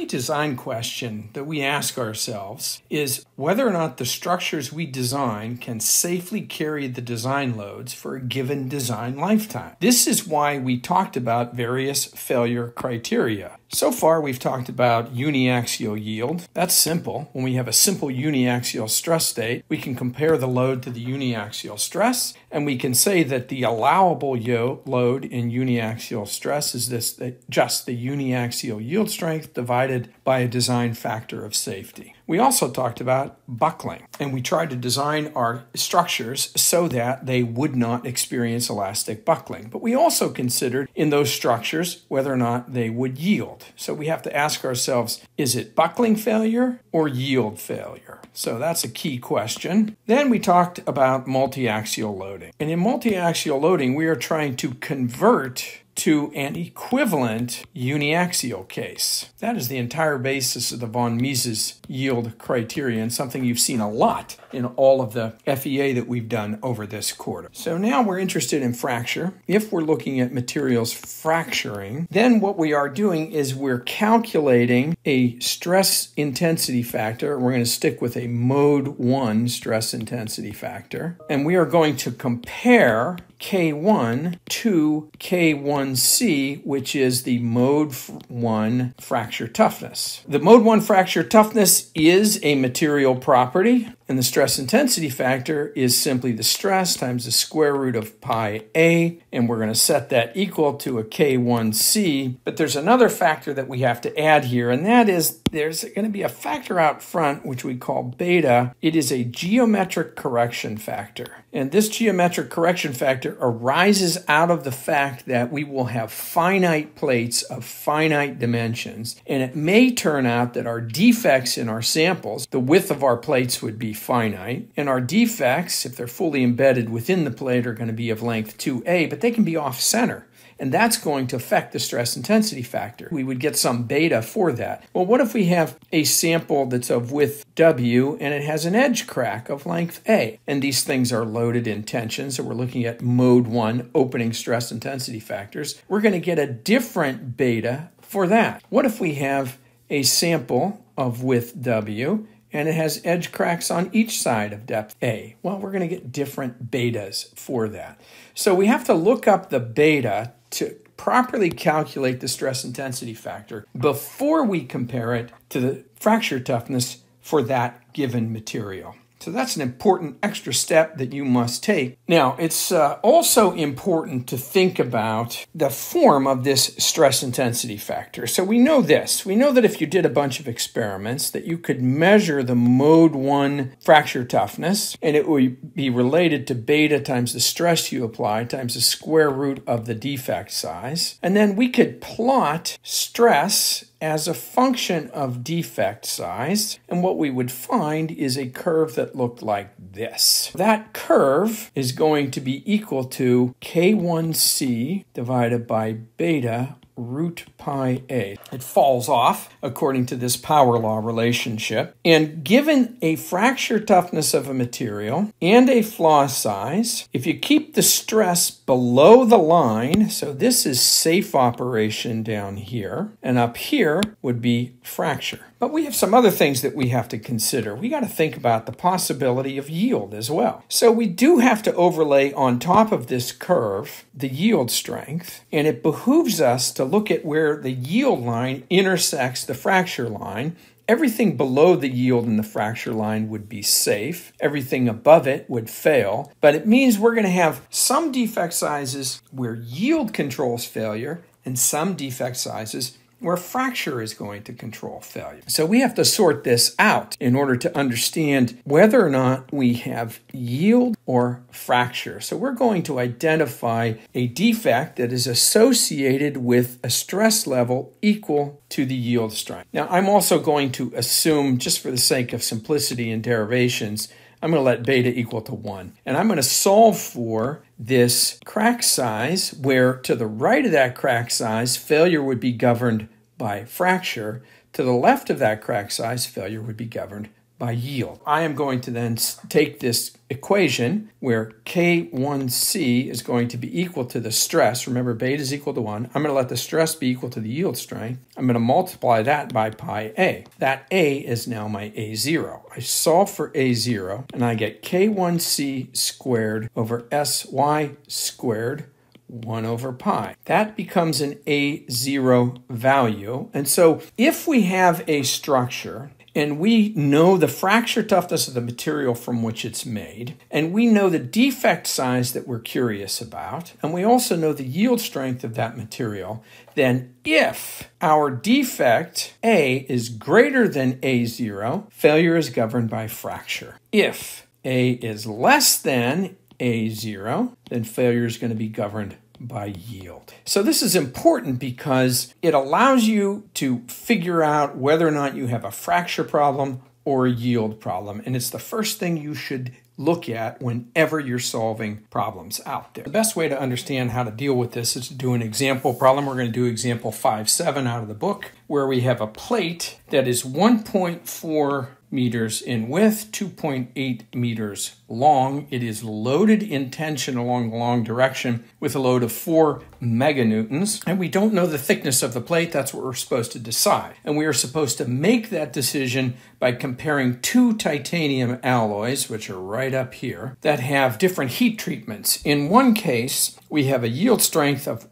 key design question that we ask ourselves is whether or not the structures we design can safely carry the design loads for a given design lifetime. This is why we talked about various failure criteria. So far, we've talked about uniaxial yield. That's simple. When we have a simple uniaxial stress state, we can compare the load to the uniaxial stress, and we can say that the allowable load in uniaxial stress is this just the uniaxial yield strength divided by a design factor of safety. We also talked about buckling, and we tried to design our structures so that they would not experience elastic buckling. But we also considered in those structures whether or not they would yield. So we have to ask ourselves is it buckling failure or yield failure? So that's a key question. Then we talked about multi-axial loading. And in multi-axial loading, we are trying to convert to an equivalent uniaxial case. That is the entire basis of the von Mises yield criterion, something you've seen a lot in all of the FEA that we've done over this quarter. So now we're interested in fracture. If we're looking at materials fracturing, then what we are doing is we're calculating a stress intensity factor. We're going to stick with a mode 1 stress intensity factor, and we are going to compare K1 to K1C, which is the mode 1 fracture toughness. The mode 1 fracture toughness is a material property, and the stress intensity factor is simply the stress times the square root of pi A, and we're going to set that equal to a K1C. But there's another factor that we have to add here, and that is there's going to be a factor out front, which we call beta. It is a geometric correction factor. And this geometric correction factor arises out of the fact that we will have finite plates of finite dimensions. And it may turn out that our defects in our samples, the width of our plates would be finite, and our defects, if they're fully embedded within the plate, are going to be of length 2a, but they can be off center and that's going to affect the stress intensity factor. We would get some beta for that. Well, what if we have a sample that's of width W and it has an edge crack of length A? And these things are loaded in tension, so we're looking at mode one opening stress intensity factors. We're going to get a different beta for that. What if we have a sample of width W and it has edge cracks on each side of depth A. Well, we're going to get different betas for that. So we have to look up the beta to properly calculate the stress intensity factor before we compare it to the fracture toughness for that given material. So that's an important extra step that you must take. Now, it's uh, also important to think about the form of this stress intensity factor. So we know this. We know that if you did a bunch of experiments that you could measure the mode 1 fracture toughness and it would be related to beta times the stress you apply times the square root of the defect size. And then we could plot stress as a function of defect size, and what we would find is a curve that looked like this. That curve is going to be equal to K1C divided by beta root pi a. It falls off according to this power law relationship. And given a fracture toughness of a material and a flaw size, if you keep the stress below the line, so this is safe operation down here, and up here would be fracture. But we have some other things that we have to consider. We got to think about the possibility of yield as well. So we do have to overlay on top of this curve the yield strength, and it behooves us to look at where the yield line intersects the fracture line Everything below the yield and the fracture line would be safe. Everything above it would fail. But it means we're going to have some defect sizes where yield controls failure and some defect sizes where fracture is going to control failure. So we have to sort this out in order to understand whether or not we have yield or fracture. So we're going to identify a defect that is associated with a stress level equal to the yield strength. Now I'm also going to assume, just for the sake of simplicity and derivations, I'm going to let beta equal to 1. And I'm going to solve for this crack size, where to the right of that crack size, failure would be governed by fracture. To the left of that crack size, failure would be governed by yield. I am going to then take this equation where K1C is going to be equal to the stress. Remember, beta is equal to 1. I'm going to let the stress be equal to the yield strength. I'm going to multiply that by pi A. That A is now my A0. I solve for A0 and I get K1C squared over SY squared 1 over pi. That becomes an A0 value. And so if we have a structure and we know the fracture toughness of the material from which it's made, and we know the defect size that we're curious about, and we also know the yield strength of that material, then if our defect A is greater than A0, failure is governed by fracture. If A is less than A0, then failure is going to be governed by yield. So, this is important because it allows you to figure out whether or not you have a fracture problem or a yield problem. And it's the first thing you should look at whenever you're solving problems out there. The best way to understand how to deal with this is to do an example problem. We're going to do example 5 7 out of the book, where we have a plate that is 1.4 meters in width, 2.8 meters long. It is loaded in tension along the long direction with a load of 4 meganewtons. And we don't know the thickness of the plate. That's what we're supposed to decide. And we are supposed to make that decision by comparing two titanium alloys, which are right up here, that have different heat treatments. In one case, we have a yield strength of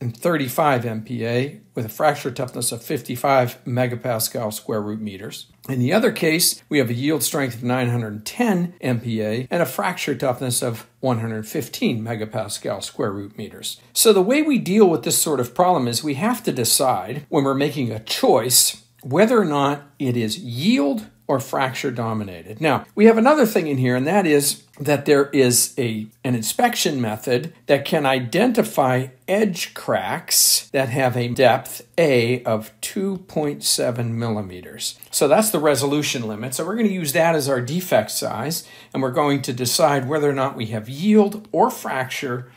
1,035 MPa with a fracture toughness of 55 megapascal square root meters. In the other case, we have a yield strength of 910 MPa and a fracture toughness of 115 megapascal square root meters. So the way we deal with this sort of problem is we have to decide when we're making a choice whether or not it is yield or fracture dominated. Now, we have another thing in here, and that is that there is a, an inspection method that can identify edge cracks that have a depth A of 2.7 millimeters. So that's the resolution limit. So we're going to use that as our defect size, and we're going to decide whether or not we have yield or fracture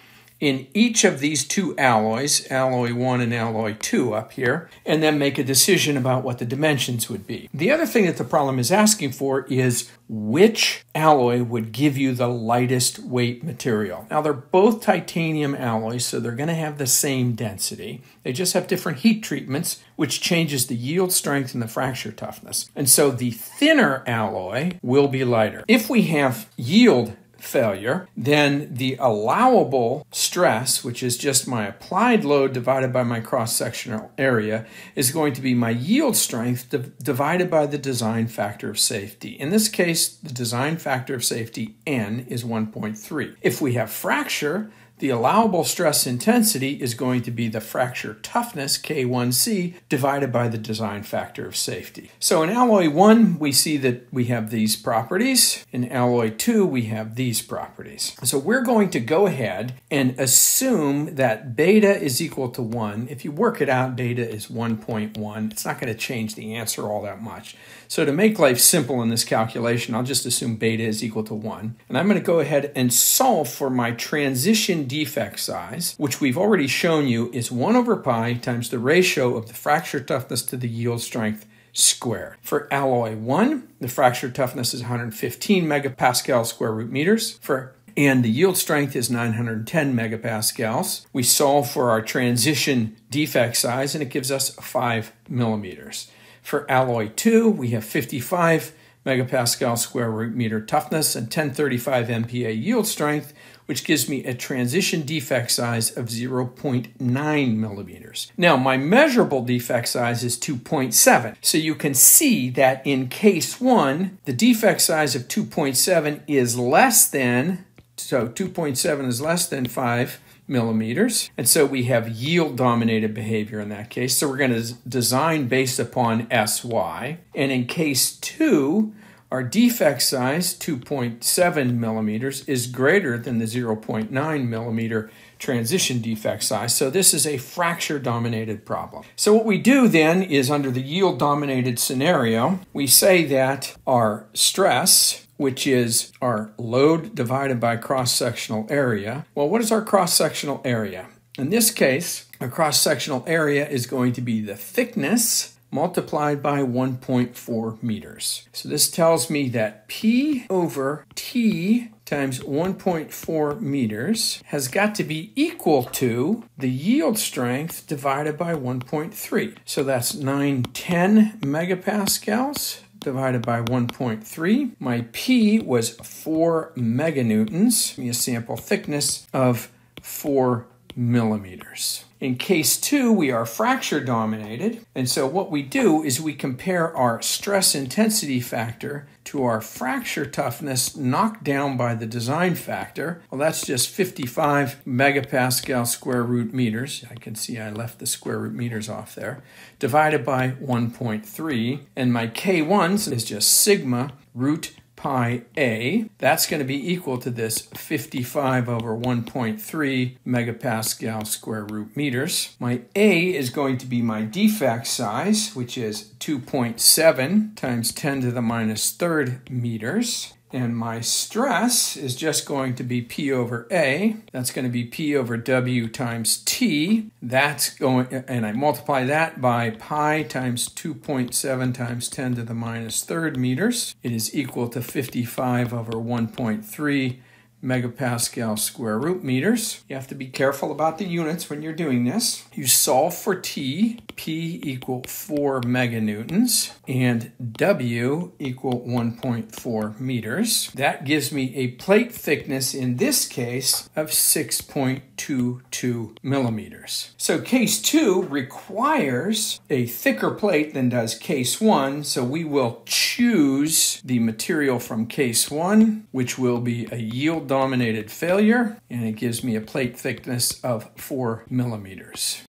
in each of these two alloys, alloy 1 and alloy 2 up here, and then make a decision about what the dimensions would be. The other thing that the problem is asking for is which alloy would give you the lightest weight material. Now, they're both titanium alloys, so they're going to have the same density. They just have different heat treatments, which changes the yield strength and the fracture toughness. And so the thinner alloy will be lighter. If we have yield failure, then the allowable stress, which is just my applied load divided by my cross sectional area, is going to be my yield strength div- divided by the design factor of safety. In this case, the design factor of safety N is 1.3. If we have fracture, the allowable stress intensity is going to be the fracture toughness, K1C, divided by the design factor of safety. So in alloy 1, we see that we have these properties. In alloy 2, we have these properties. So we're going to go ahead and assume that beta is equal to 1. If you work it out, beta is 1.1. It's not going to change the answer all that much. So to make life simple in this calculation, I'll just assume beta is equal to 1. And I'm going to go ahead and solve for my transition defect size, which we've already shown you is 1 over pi times the ratio of the fracture toughness to the yield strength squared. For alloy 1, the fracture toughness is 115 megapascal square root meters. For and the yield strength is 910 megapascals. We solve for our transition defect size and it gives us 5 millimeters. For alloy 2, we have 55 megapascal square root meter toughness and 1035 MPa yield strength, which gives me a transition defect size of 0.9 millimeters. Now, my measurable defect size is 2.7. So you can see that in case 1, the defect size of 2.7 is less than, so 2.7 is less than 5 millimeters. And so we have yield dominated behavior in that case. So we're going to design based upon SY. And in case two, our defect size, 2.7 millimeters, is greater than the 0.9 millimeter transition defect size. So this is a fracture dominated problem. So what we do then is under the yield dominated scenario, we say that our stress which is our load divided by cross sectional area. Well, what is our cross sectional area? In this case, our cross sectional area is going to be the thickness multiplied by 1.4 meters. So this tells me that P over T times 1.4 meters has got to be equal to the yield strength divided by 1.3. So that's 910 megapascals divided by 1.3. My P was 4 meganewtons, a sample thickness of 4 millimeters. In case two, we are fracture dominated. And so what we do is we compare our stress intensity factor to our fracture toughness knocked down by the design factor. Well, that's just 55 megapascal square root meters. I can see I left the square root meters off there. Divided by 1.3. And my K1s is just sigma root pi a. That's going to be equal to this 55 over 1.3 megapascal square root meters. My a is going to be my defect size, which is 2.7 times 10 to the minus third meters. And my stress is just going to be P over A. That's going to be P over W times T. That's going, and I multiply that by pi times 2.7 times 10 to the minus third meters. It is equal to 55 over 1.3 megapascal square root meters. You have to be careful about the units when you're doing this. You solve for T, P equal 4 meganewtons, and W equal 1.4 meters. That gives me a plate thickness in this case of 6.22 millimeters. So case 2 requires a thicker plate than does case 1, so we will choose the material from case 1, which will be a yield dominated failure, and it gives me a plate thickness of 4 millimeters.